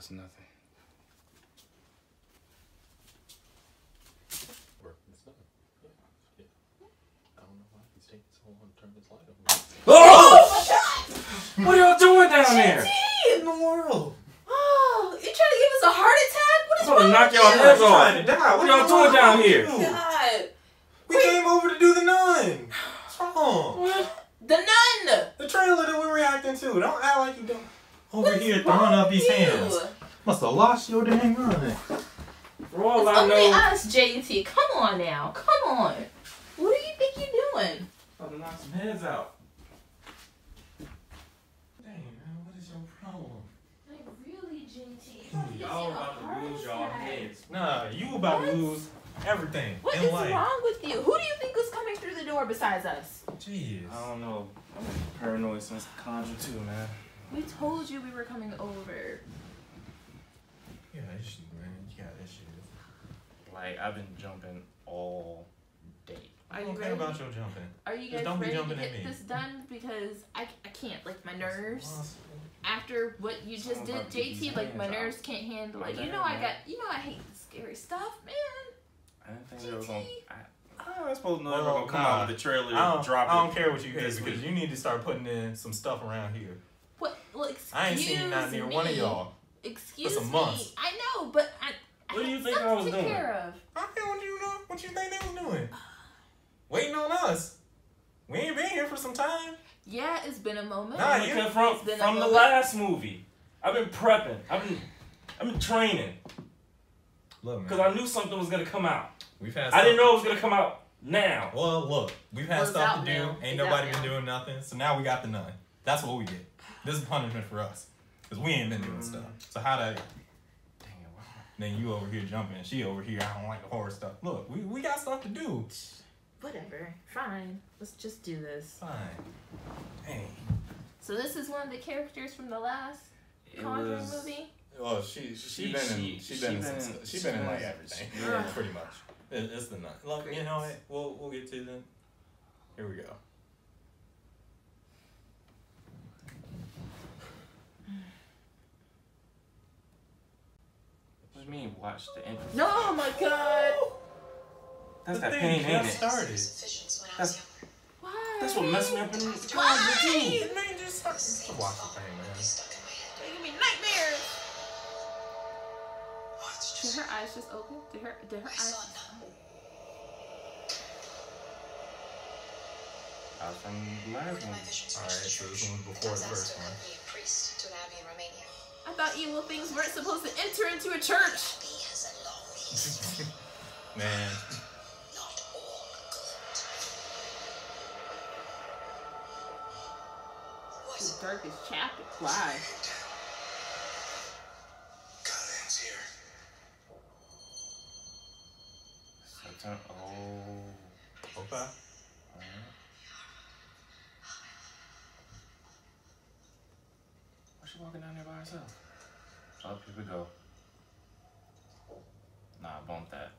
it's nothing. Work this up. Yeah, yeah. I don't know why he's taking so long to turn this light on. Oh! what are y'all doing down there? in the world? Oh, you trying to give us a heart attack? What is I'm gonna wrong knock y'all you? heads I'm off. trying to die. What y'all doing down here? God. We came over to do the nun. What's wrong? What? The nun. The trailer that we're reacting to. Don't act like you don't. Over What's here throwing up these you? hands. Must have lost your dang mind. For all It's I only know, us, JT. Come on now. Come on. What do you think you're doing? I'm gonna knock some heads out. Dang, man, what is your problem? Like, really, JT? Y'all about to lose y'all heads. Nah, you about What? to lose everything What in is life. wrong with you? Who do you think is coming through the door besides us? Jeez. I don't know. I'm been paranoid since the Conjure too, man. We told you we were coming over. Yeah, got issues, man. You got issues. Like, I've been jumping all day. Are I you don't care ready? about your jumping. Are you Just guys don't be ready to jumping at get me. this done? Because I, I can't. Like, my nerves. After what you just did, about to get JT, like, my hands out. nerves can't handle My it. You bad, know I got, you know I hate the scary stuff, man. I didn't think they were JT. gonna. I, I was supposed to know they were Well, gonna come nah. out with the trailer I don't, drop I don't it. care what you hate this because you need to start putting in some stuff around here. What? Well, excuse I ain't seen not near me. one of y'all. Excuse some me. months. I know, but I. I What do you think I was to take doing? Care of. I don't you know what you think they was doing. Waiting on us. We ain't been here for some time. Yeah, it's been a moment. Nah, you- Because from It's been a from the moment. last movie, I've been prepping. I've been I've been training Look, because I knew something was gonna come out. we've had. I didn't know it was gonna come out now. Well, look, we've had Well, stuff to do. now. Ain't It's nobody been now. doing nothing. So now we got the nun. That's what we get. This is punishment for us because we ain't been doing stuff. So how that? Dang it! Then you over here jumping, she over here. I don't like the horror stuff. Look, we, we got stuff to do. Whatever. Fine. Let's just do this. Fine. Dang. So this is one of the characters from the last It Conjuring was. movie. Well, she She- she been in she- she she been in been some in- stuff. she she been in like everything. Yeah. pretty much. It, it's the nun. Look, you know what? We'll we'll get to them. Here we go. What do you mean? Watch the intro. No, oh my god. That's The that thing pain, ain't it? started. Visions That's- Why? That's what messed me up in the Why? Conjure 2. It just start. Same Watch the thought thing, man. really stuck in my head. They give me nightmares. Did you Did say? her eyes just open? Did her did her I eyes saw none. I was from the last According to my one. All right, so this church. one before the first one. had me a priest to an abbey in Romania. I thought evil things weren't supposed to enter into a church. Abbey has a long history. Man, Not all good. What? The darkest chapter. Why? Colin's here. September. Oh. okay. alright. Why she walking down there by herself? Other people go. Nah, bump that.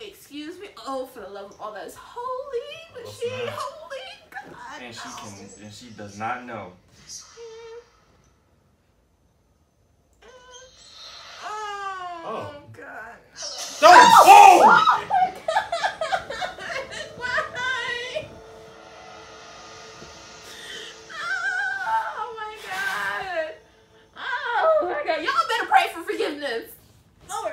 Excuse me. Oh, for the love of all that is holy, but she ain't that? holy. God. And she can. And she does not know. Mm. Oh, Oh. God. Oh! Forgiveness. Lord.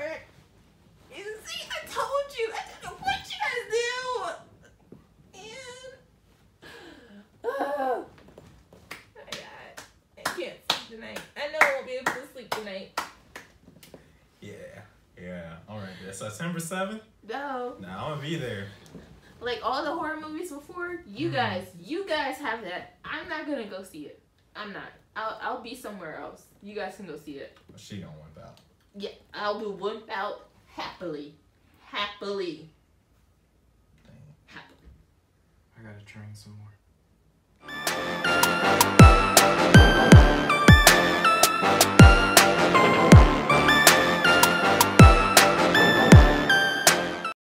You see, I told you. I don't know what you guys do. And. Oh. My god. I can't sleep tonight. I know I won't be able to sleep tonight. Yeah, yeah. All right. That's September seventh. No. Now I'm gonna be there. like all the horror movies before, you Mhm. guys, you guys have that. I'm not gonna go see it. I'm not. I'll I'll be somewhere else. You guys can go see it. She don't want out. Yeah, I'll be wimp out happily, happily, Dang. happily. I gotta train some more.